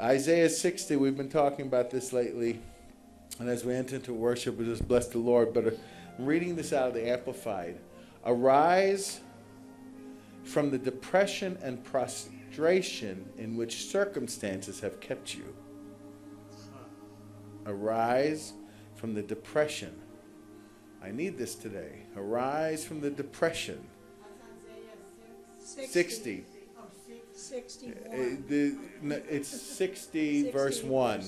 Isaiah 60, we've been talking about this lately. And as we enter into worship, we just bless the Lord. But uh, I'm reading this out of the Amplified. Arise from the depression and prostration in which circumstances have kept you. Arise from the depression. I need this today. Arise from the depression. 60. 61. Uh, the- no, It's 60, verse 1.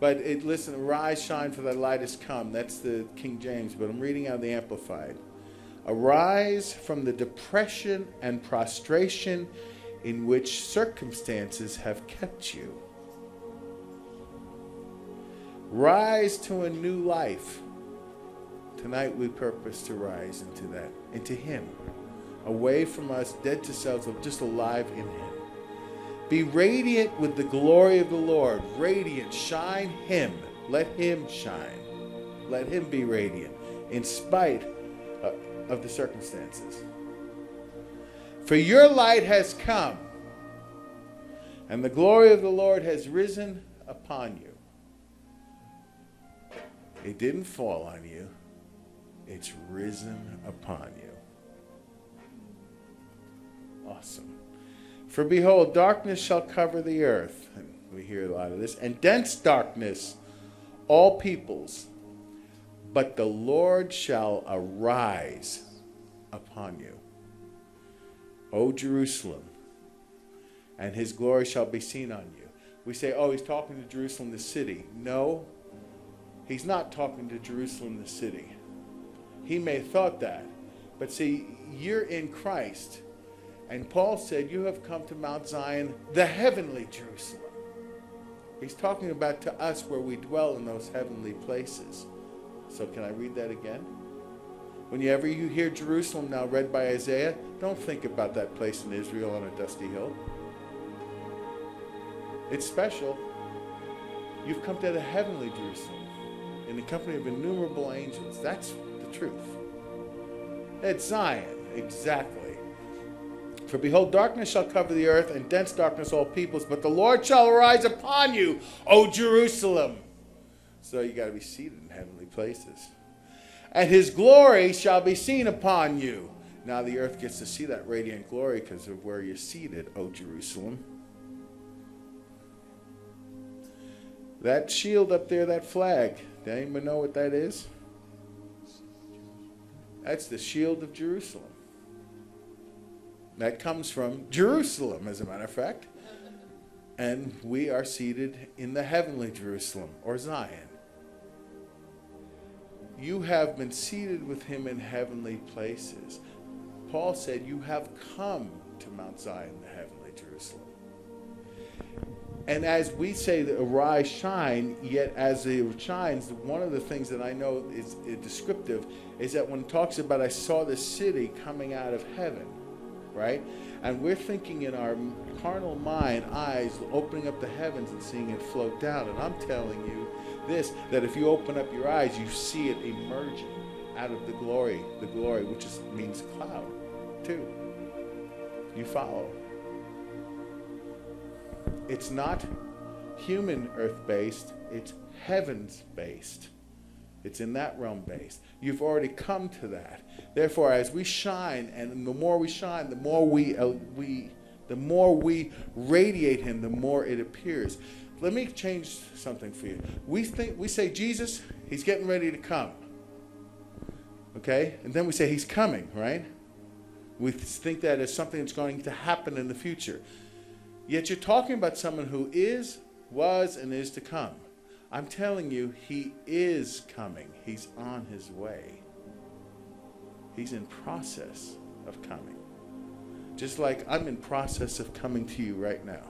But it listen, arise, shine, for thy light has come. That's the King James, but I'm reading out of the Amplified. Arise from the depression and prostration in which circumstances have kept you. Rise to a new life. Tonight we purpose to rise into that, into Him. Away from us, dead to selves, just alive in Him. Be radiant with the glory of the Lord. Radiant. Shine Him. Let Him shine. Let Him be radiant in spite of the circumstances. For your light has come, and the glory of the Lord has risen upon you. It didn't fall on you, it's risen upon you. Awesome. For behold, darkness shall cover the earth. And we hear a lot of this. And dense darkness, all peoples. But the Lord shall arise upon you. O Jerusalem, and his glory shall be seen on you. We say, oh, he's talking to Jerusalem, the city. No, he's not talking to Jerusalem, the city. He may have thought that. But see, you're in Christ. And Paul said, You have come to Mount Zion, the heavenly Jerusalem. He's talking about to us where we dwell in those heavenly places. So, can I read that again? Whenever you hear Jerusalem now read by Isaiah, don't think about that place in Israel on a dusty hill. It's special. You've come to the heavenly Jerusalem in the company of innumerable angels. That's the truth. It's Zion, exactly. For behold, darkness shall cover the earth, and dense darkness all peoples, but the Lord shall arise upon you, O Jerusalem. So you got to be seated in heavenly places. And his glory shall be seen upon you. Now the earth gets to see that radiant glory because of where you're seated, O Jerusalem. That shield up there, that flag, does anyone know what that is? That's the shield of Jerusalem. That comes from Jerusalem, as a matter of fact. And we are seated in the heavenly Jerusalem, or Zion. You have been seated with him in heavenly places. Paul said, You have come to Mount Zion, the heavenly Jerusalem. And as we say, that arise, shine, yet as it shines, one of the things that I know is, is descriptive is that when it talks about, I saw the city coming out of heaven right? And we're thinking in our carnal mind, eyes, opening up the heavens and seeing it float down. And I'm telling you this that if you open up your eyes, you see it emerging out of the glory, the glory, which is, means cloud, too. You follow. It's not human earth based, it's heavens based. It's in that realm based. You've already come to that. Therefore, as we shine, and the more we shine, the more we, uh, we, the more we radiate Him, the more it appears. Let me change something for you. We think we say Jesus, He's getting ready to come. Okay, and then we say He's coming, right? We think that is something that's going to happen in the future. Yet you're talking about someone who is, was, and is to come. I'm telling you, he is coming. He's on his way. He's in process of coming. Just like I'm in process of coming to you right now.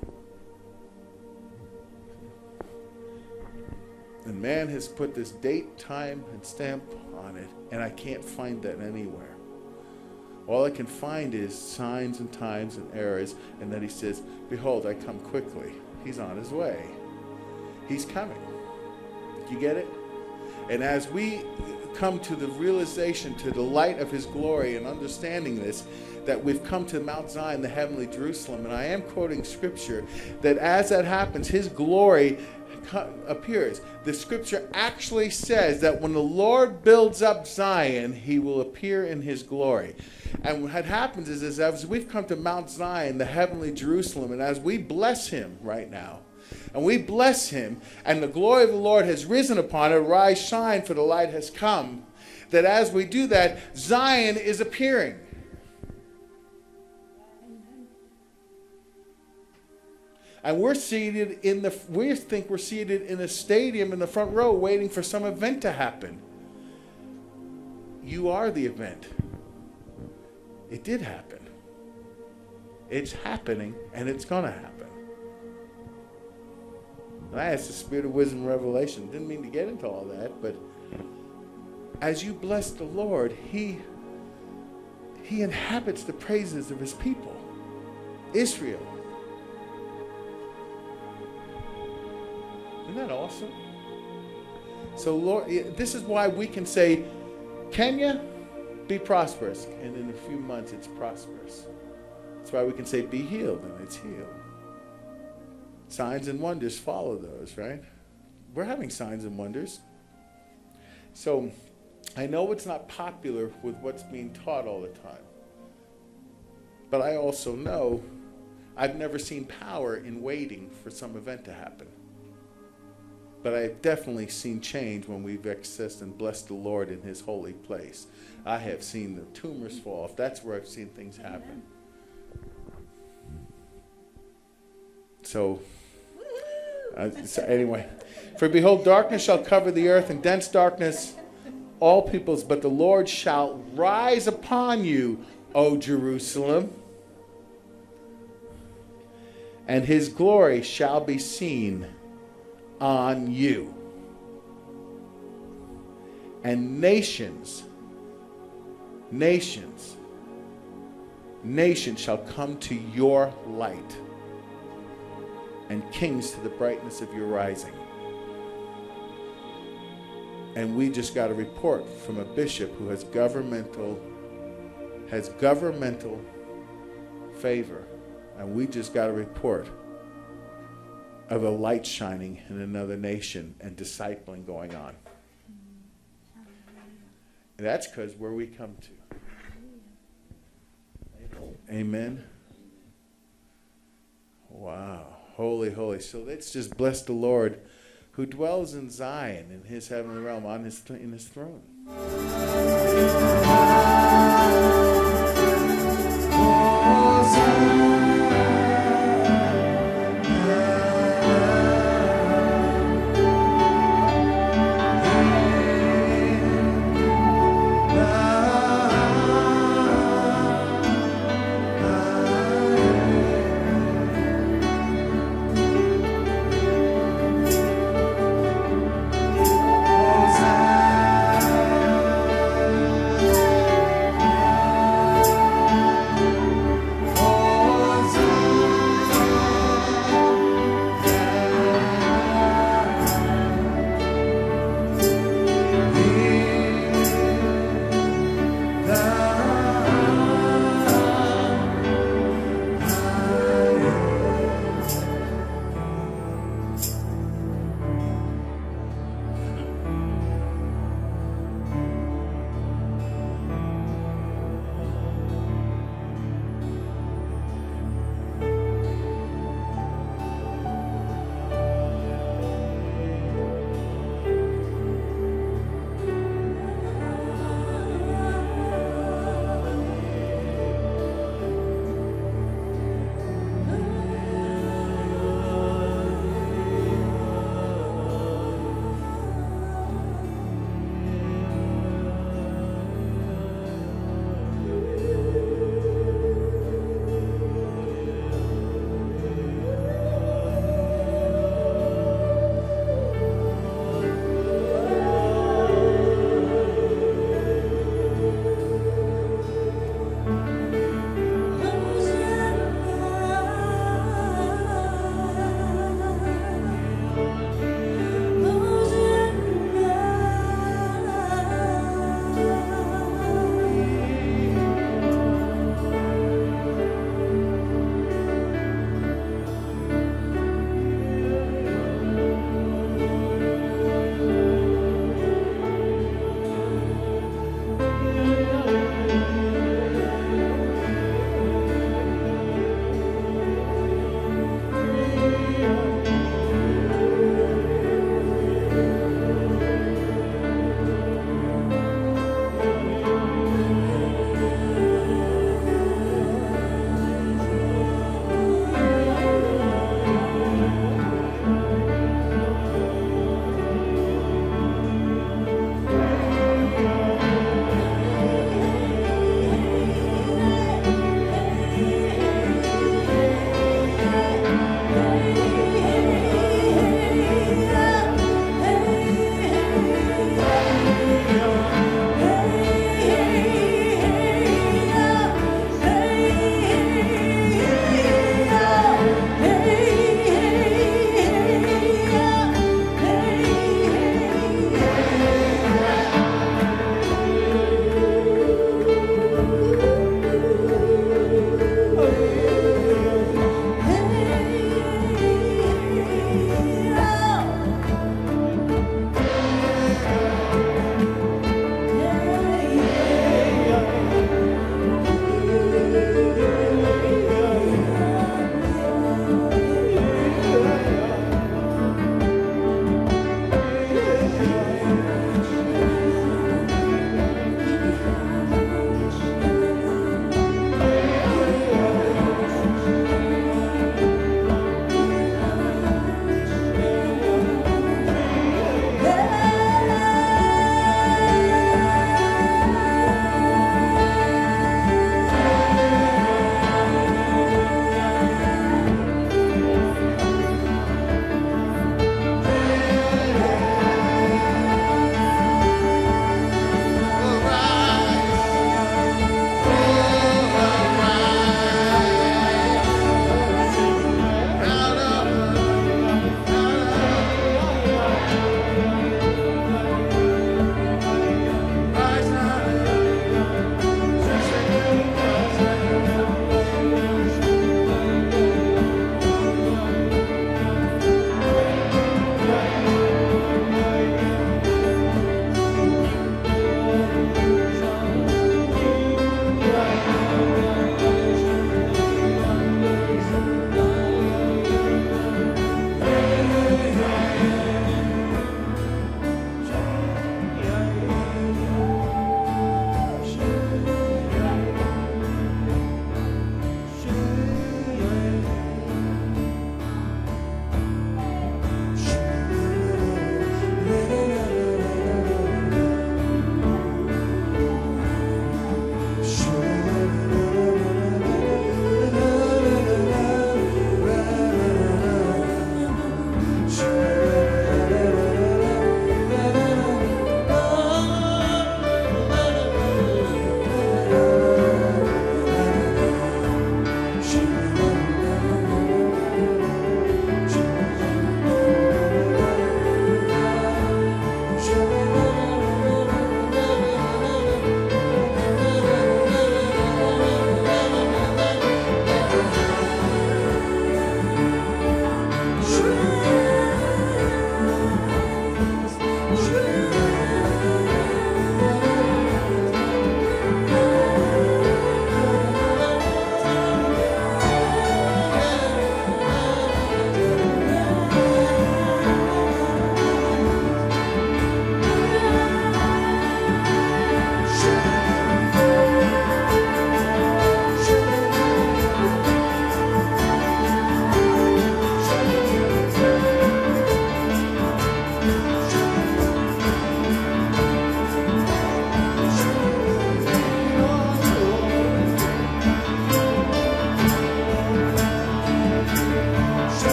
And man has put this date, time, and stamp on it, and I can't find that anywhere. All I can find is signs and times and errors, and then he says, Behold, I come quickly. He's on his way. He's coming. You get it? And as we come to the realization, to the light of His glory and understanding this, that we've come to Mount Zion, the heavenly Jerusalem. And I am quoting scripture that as that happens, his glory appears. The scripture actually says that when the Lord builds up Zion, he will appear in his glory. And what happens is, is as we've come to Mount Zion, the heavenly Jerusalem, and as we bless him right now, and we bless him, and the glory of the Lord has risen upon it, rise, shine, for the light has come, that as we do that, Zion is appearing. and we're seated in the we think we're seated in a stadium in the front row waiting for some event to happen. You are the event. It did happen. It's happening and it's going to happen and i asked the spirit of wisdom revelation didn't mean to get into all that but as you bless the lord he he inhabits the praises of his people israel Isn't that awesome? So, Lord, this is why we can say, Kenya, be prosperous. And in a few months, it's prosperous. That's why we can say, be healed, and it's healed. Signs and wonders follow those, right? We're having signs and wonders. So, I know it's not popular with what's being taught all the time. But I also know I've never seen power in waiting for some event to happen. But I've definitely seen change when we've accessed and blessed the Lord in His holy place. I have seen the tumors fall off. That's where I've seen things happen. So, uh, so anyway, for behold, darkness shall cover the earth, and dense darkness all peoples, but the Lord shall rise upon you, O Jerusalem, and his glory shall be seen on you. And nations, nations, nations shall come to your light, and kings to the brightness of your rising. And we just got a report from a bishop who has governmental has governmental favor. And we just got a report of a light shining in another nation and discipling going on. And that's because where we come to. Amen. Wow. Holy, holy. So let's just bless the Lord who dwells in Zion in his heavenly realm on his th- in his throne.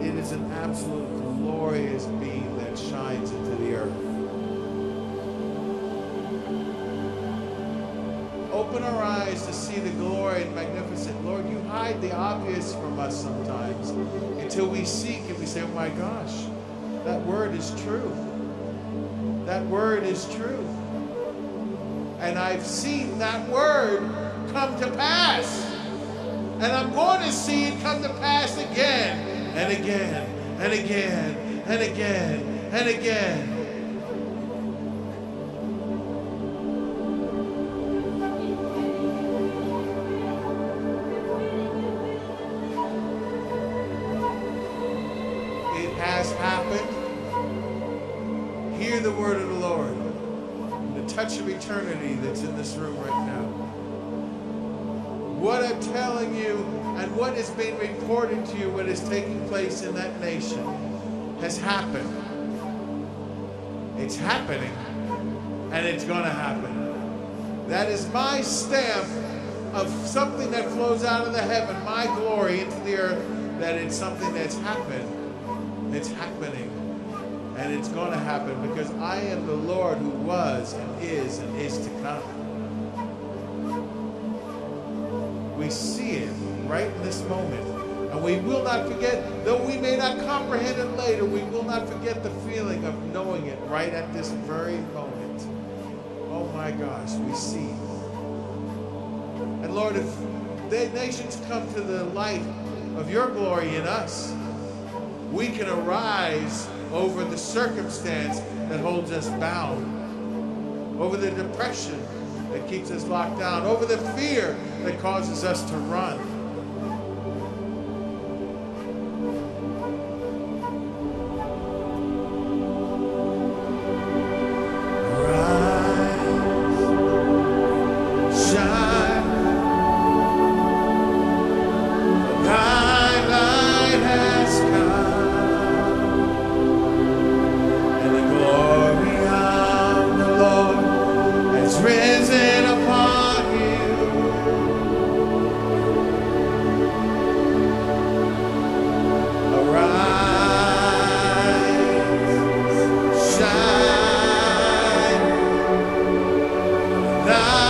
It is an absolute glorious beam that shines into the earth. Open our eyes to see the glory and magnificent. Lord, you hide the obvious from us sometimes until we seek and we say, oh my gosh, that word is true. That word is true. And I've seen that word come to pass. And I'm going to see it come to pass again and again and again and again and again. Place in that nation, has happened. It's happening, and it's going to happen. That is my stamp of something that flows out of the heaven, my glory into the earth, that it's something that's happened. It's happening. And it's going to happen because I am the Lord who was and is and is to come. we see it right in this moment. And we will not forget, though we may not comprehend it later, we will not forget the feeling of knowing it right at this very moment. Oh my gosh, we see. And Lord, if the nations come to the light of your glory in us, we can arise over the circumstance that holds us bound, over the depression that keeps us locked down, over the fear that causes us to run. now.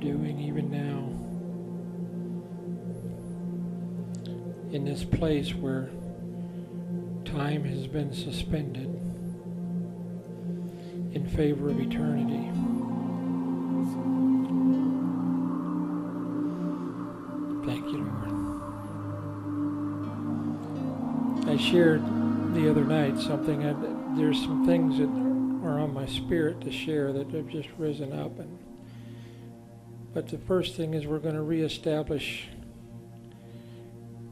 Doing even now in this place where time has been suspended in favor of eternity. Thank you, Lord. I shared the other night something. I, there's some things that are on my spirit to share that have just risen up, and but the first thing is we're going to reestablish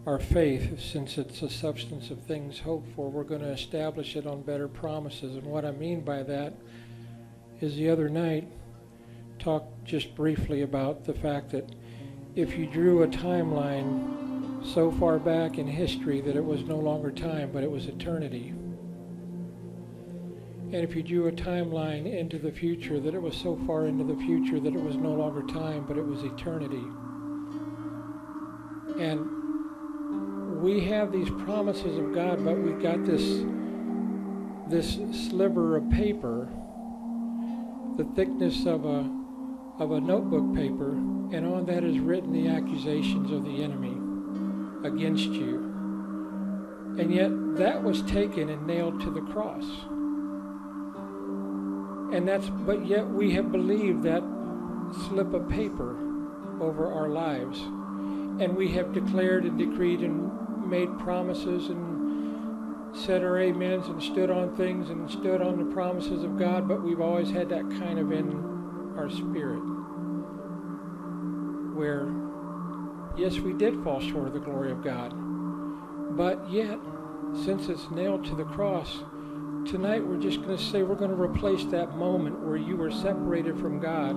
our faith, since it's a substance of things hoped for, we're going to establish it on better promises. And what I mean by that is the other night talked just briefly about the fact that if you drew a timeline so far back in history that it was no longer time, but it was eternity. And if you drew a timeline into the future that it was so far into the future that it was no longer time, but it was eternity. And we have these promises of God, but we've got this this sliver of paper, the thickness of a of a notebook paper, and on that is written the accusations of the enemy against you. And yet that was taken and nailed to the cross. And that's but yet we have believed that slip of paper over our lives. And we have declared and decreed and made promises and said our amens and stood on things and stood on the promises of God, but we've always had that kind of in our spirit where, yes, we did fall short of the glory of God, but yet, since it's nailed to the cross, tonight we're just going to say we're going to replace that moment where you were separated from God,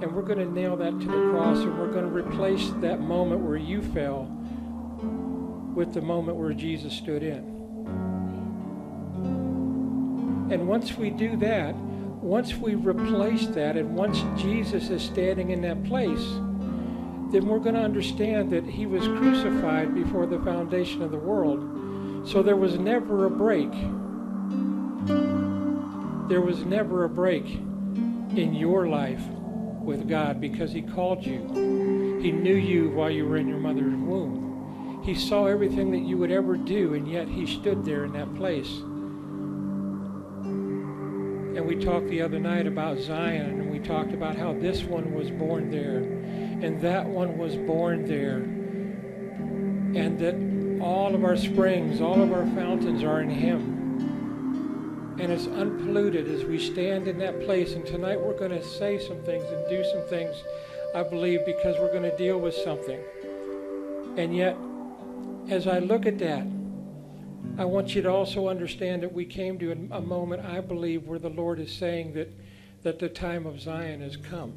and we're going to nail that to the cross, and we're going to replace that moment where you fell with the moment where Jesus stood in. And once we do that, once we replace that, and once Jesus is standing in that place, then we're going to understand that he was crucified before the foundation of the world. So there was never a break. There was never a break in your life with God because he called you. He knew you while you were in your mother's womb. He saw everything that you would ever do, and yet he stood there in that place. And we talked the other night about Zion, and we talked about how this one was born there, and that one was born there, and that all of our springs, all of our fountains are in Him. And it's unpolluted as we stand in that place. And tonight we're going to say some things and do some things, I believe, because we're going to deal with something. And yet, as I look at that, I want you to also understand that we came to a, moment, I believe, where the Lord is saying that, that the time of Zion has come.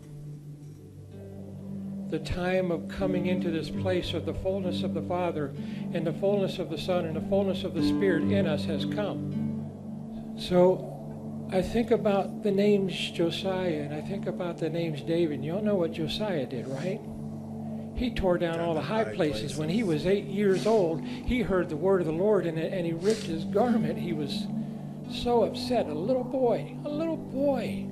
The time of coming into this place of the fullness of the Father and the fullness of the Son and the fullness of the Spirit in us has come. So I think about the names Josiah and I think about the names David. You all know what Josiah did, right? He tore down all the high places. When he was eight years old, he heard the word of the Lord and, and he ripped his garment. He was so upset. A little boy, a little boy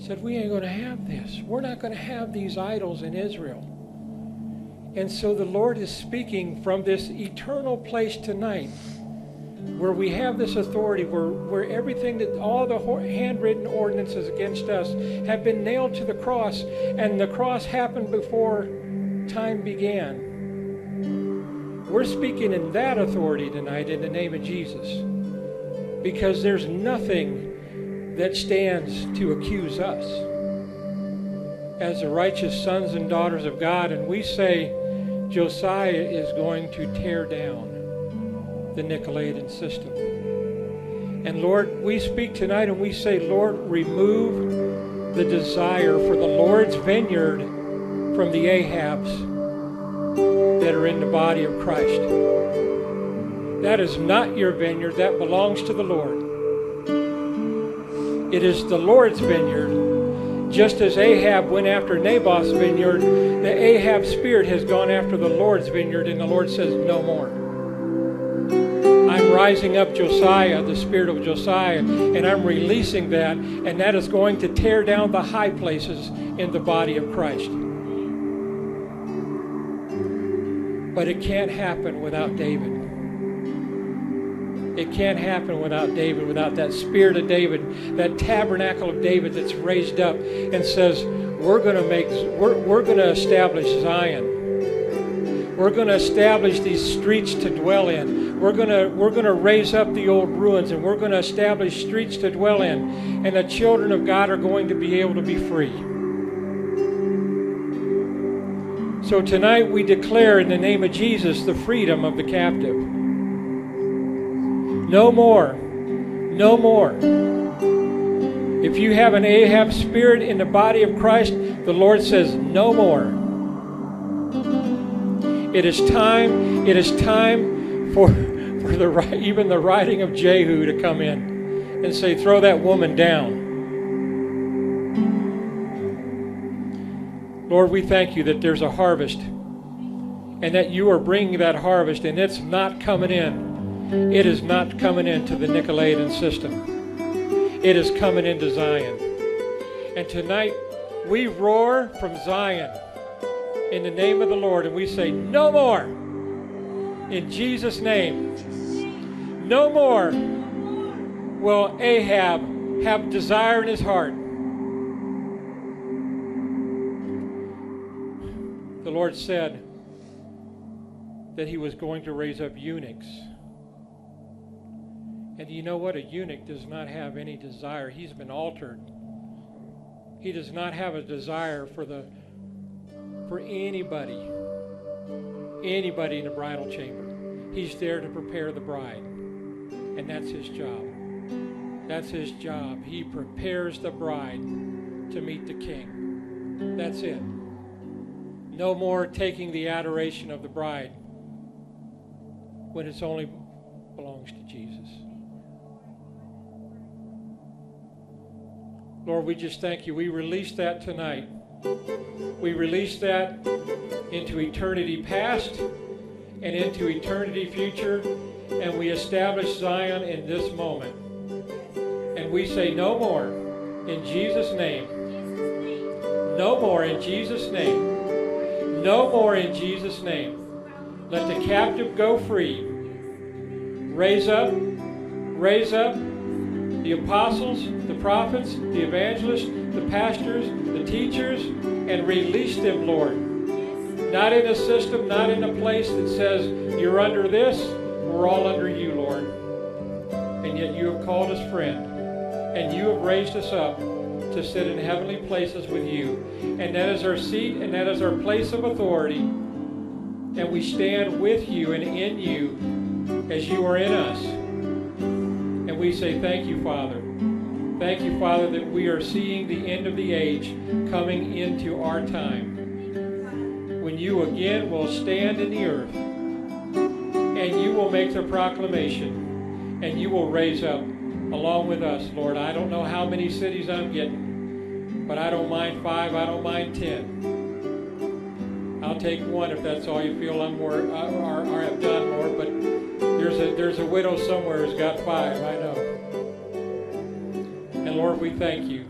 said, We ain't going to have this. We're not going to have these idols in Israel. And so the Lord is speaking from this eternal place tonight where we have this authority, where, where everything that all the handwritten ordinances against us have been nailed to the cross, and the cross happened before time began. We're speaking in that authority tonight in the name of Jesus because there's nothing that stands to accuse us as the righteous sons and daughters of God, and we say Josiah is going to tear down the Nicolaitan system. And Lord, we speak tonight and we say, Lord, remove the desire for the Lord's vineyard from the Ahabs that are in the body of Christ. That is not your vineyard, that belongs to the Lord. It is the Lord's vineyard. Just as Ahab went after Naboth's vineyard, the Ahab spirit has gone after the Lord's vineyard, and the Lord says, No more rising up Josiah, the spirit of Josiah, and I'm releasing that, and that is going to tear down the high places in the body of Christ. But it can't happen without David. It can't happen without David, without that spirit of David, that tabernacle of David that's raised up and says, We're going to make, we're, we're going to establish Zion. We're going to establish these streets to dwell in. We're going to, we're going to raise up the old ruins and we're going to establish streets to dwell in. And the children of God are going to be able to be free. So tonight we declare in the name of Jesus the freedom of the captive. No more. No more. If you have an Ahab spirit in the body of Christ, the Lord says, no more. It is time, it is time for, for the, even the writing of Jehu to come in and say, throw that woman down. Lord, we thank you that there's a harvest and that you are bringing that harvest and it's not coming in. It is not coming into the Nicolaitan system. It is coming into Zion. And tonight we roar from Zion in the name of the Lord and we say, No more. In Jesus' name. No more will Ahab have desire in his heart. The Lord said that he was going to raise up eunuchs. And you know what? A eunuch does not have any desire. He's been altered. He does not have a desire for the for anybody, anybody in the bridal chamber. He's there to prepare the bride. And that's his job. That's his job. He prepares the bride to meet the king. That's it. No more taking the adoration of the bride when it's only belongs to Jesus. Lord, we just thank you. We release that tonight. We release that into eternity past and into eternity future, and we establish Zion in this moment. And we say, No more in Jesus' name. No more in Jesus' name. No more in Jesus' name. Let the captive go free. Raise up, raise up the apostles, the prophets, the evangelists, the pastors, the teachers, and release them, Lord. Not in a system, not in a place that says you're under this, we're all under you, Lord. And yet you have called us friend, and you have raised us up to sit in heavenly places with you. And that is our seat, and that is our place of authority. And we stand with you and in you as you are in us. And we say, Thank you, Father. Thank you, Father, that we are seeing the end of the age coming into our time. When you again will stand in the earth and you will make the proclamation and you will raise up along with us, Lord. I don't know how many cities I'm getting, but I don't mind five, I don't mind ten. I'll take one if that's all you feel I'm uh, or, or have done, Lord. But there's a there's a widow somewhere who's got five. I know. And Lord, we thank you.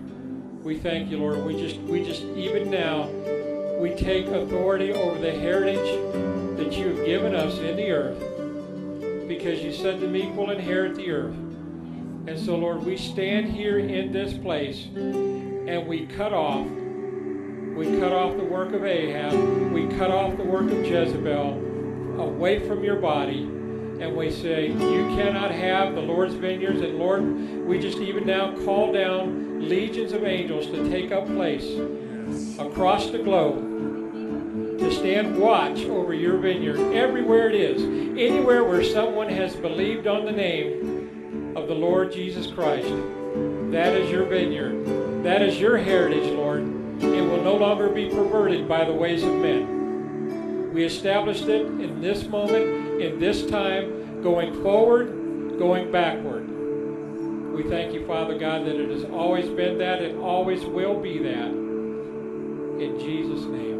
We thank you, Lord. We just we just even now we take authority over the heritage that you have given us in the earth. Because you said the meek will inherit the earth. And so, Lord, we stand here in this place and we cut off. We cut off the work of Ahab. We cut off the work of Jezebel away from your body and we say, You cannot have the Lord's vineyards. And Lord, we just even now call down legions of angels to take up place across the globe to stand watch over your vineyard everywhere it is, anywhere where someone has believed on the name of the Lord Jesus Christ. That is your vineyard. That is your heritage, Lord. It will no longer be perverted by the ways of men. We established it in this moment in this time, going forward, going backward. We thank you, Father God, that it has always been that and always will be that. In Jesus' name.